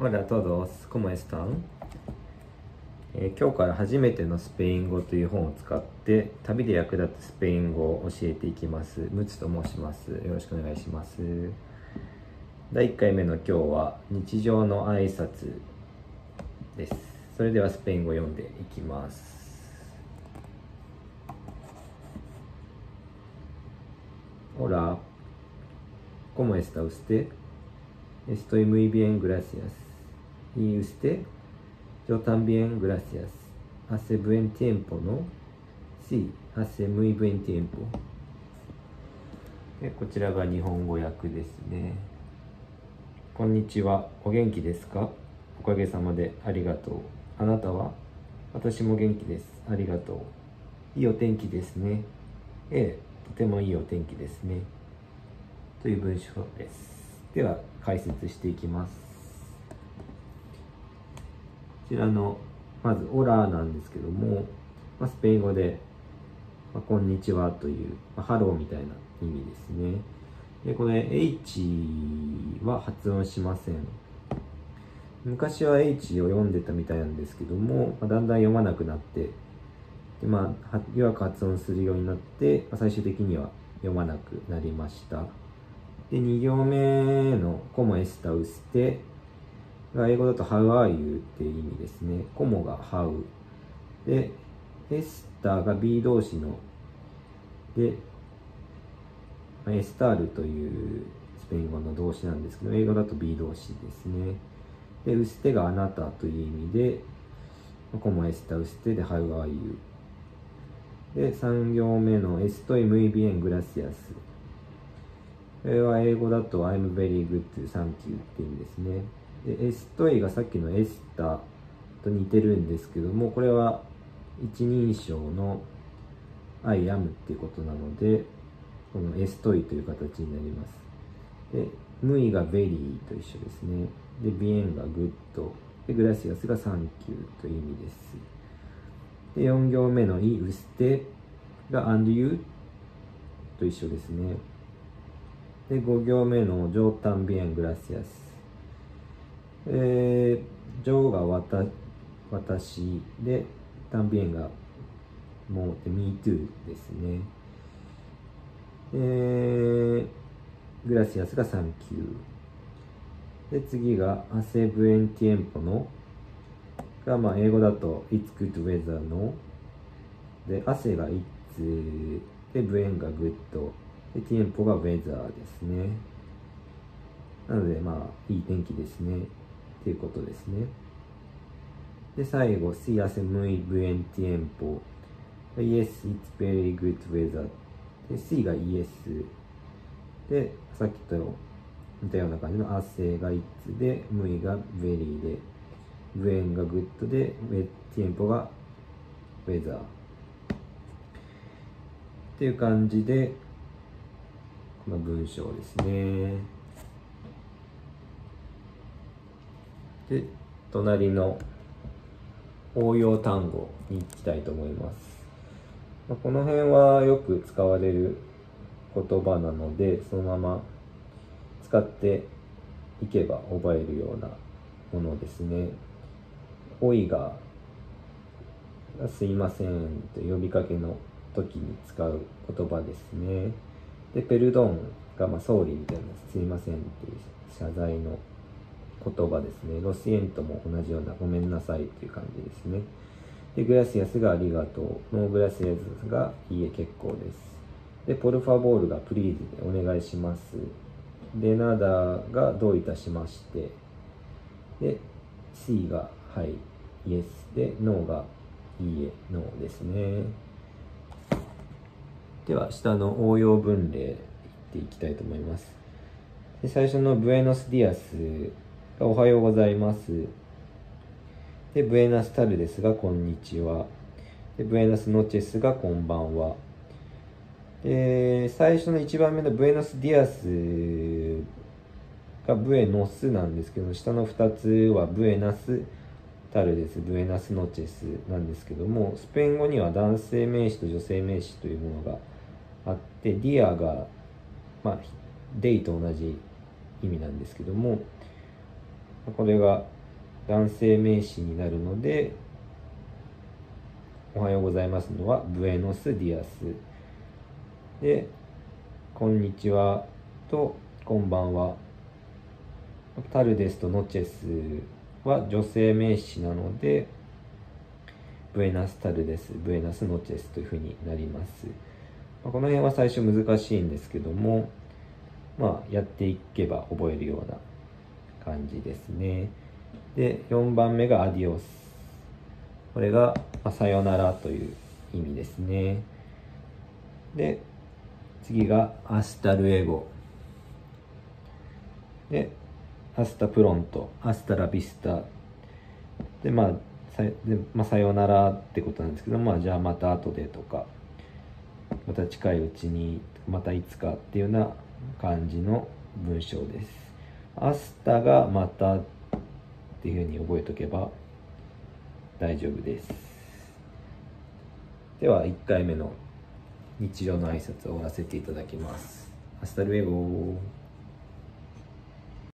Hola a todos, ¿cómo están? え今日から初めてのスペイン語という本を使って旅で役立つスペイン語を教えていきますムツと申しますよろしくお願いします第1回目の今日は日常の挨拶ですそれではスペイン語を読んでいきます Hola, ¿cómo está usted? Estoy muy bien, gracias. ¿Y usted? Yo también, gracias. Hace buen tiempo, ¿no? Sí, hace muy buen tiempo. でこちらが日本語訳ですね。こんにちは。お元気ですか？おかげさまでありがとう。あなたは？私も元気です。ありがとう。いいお天気ですね。ええ、とてもいいお天気ですね。という文章です。では、解説していきます。ちらの、まず、 Hola なんですけども、まあ、スペイン語で、まあ、こんにちはという、まあ、ハローみたいな意味ですね。で、これ、H は発音しません。昔は H を読んでたみたいなんですけども、まあ、だんだん読まなくなって、でまあ、弱く発音するようになって、まあ、最終的には読まなくなりました。で、2行目のコモエスタウステ英語だと How are you っていう意味ですね。コモが How。で、エスターが B 動詞の、で、エスタールというスペイン語の動詞なんですけど、英語だと B 動詞ですね。で、ウステがあなたという意味で、コモエスタウステで How are you。で、3行目の Estoy muy bien, gracias。これは英語だと I'm very good, thank you って意味ですね。で、Estoy がさっきのエスタと似てるんですけども、これは一人称の I am っていうことなので、この Estoy という形になります。で、muy が very と一緒ですね。で、bien が good。で、gracias が thank you という意味です。で、4行目の i、usted が and you と一緒ですね。で、5行目の上端 bien gracias。えー、女王がわた私で、タンビエンがもう、ミートゥーですね。えー、グラシアスがサンキュー。で、次が Hace buen tiempo の、がまあ英語だと、It's good weather の、で、 hace が It's で、 buen が good、で、 tiempo が weather ですね。なので、まあ、いい天気ですね。っていうことですね。で、最後、 Sí hace muy buen tiempo Yes, it's very good weather で、 Sí が Yes で、さっきと似たような感じの汗が It's で、muy が very で、buen が good で、tiempo が weather っていう感じで、この文章ですね。で、隣の応用単語に行きたいと思います。まこの辺はよく使われる言葉なので、そのまま使っていけば覚えるようなものですね。おいが、すいませんと呼びかけの時に使う言葉ですね。で、ペルドンが、ま、総理みたいな、すいませんっていう謝罪の言葉ですね。ロシエントも同じような、ごめんなさいっていう感じですね。で、 gracias がありがとう。 No gracias がいいえ結構です。で、 por favor が please でお願いします。 De nada がどういたしまして。で、C がはい、 yes で、 no がいいえ、 no ですね。では、下の応用文例いっていきたいと思います。で最初の Buenos díasおはようございます。で、 Buenas tardes がこんにちは。で、 Buenas noches がこんばんは。で、最初の1番目の Buenos días が Buenos なんですけど、下の2つは Buenas tardes、 Buenas noches なんですけども、スペイン語には男性名詞と女性名詞というものがあって、 día が、まあ、デイと同じ意味なんですけども、これが男性名詞になるので、おはようございますのは、ブエノス・ディアス。で、こんにちはと、こんばんは。タルデスとノチェスは女性名詞なので、ブエナスタルデス、ブエナスノチェスというふうになります。この辺は最初難しいんですけども、まあ、やっていけば覚えるような感じですね。で、4番目が Adiós。これが、まあ、さよならという意味ですね。で、次が Hasta luego。で、 Hasta pronto、 Hasta la vista。で、まあ、さでまあ、さよならってことなんですけど、まあ、じゃあまた後でとか、また近いうちに、またいつかっていうような感じの文章です。 Hasta がまたっていうふうに覚えとけば大丈夫です。では、1回目の日常の挨拶を終わらせていただきます。 Hasta luego